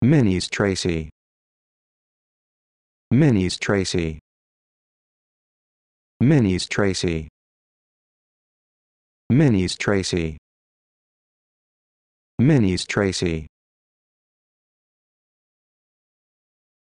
Minnie's Tracy. Minnie's Tracy. Minnie's Tracy. Minnie's Tracy. Minnie's Tracy.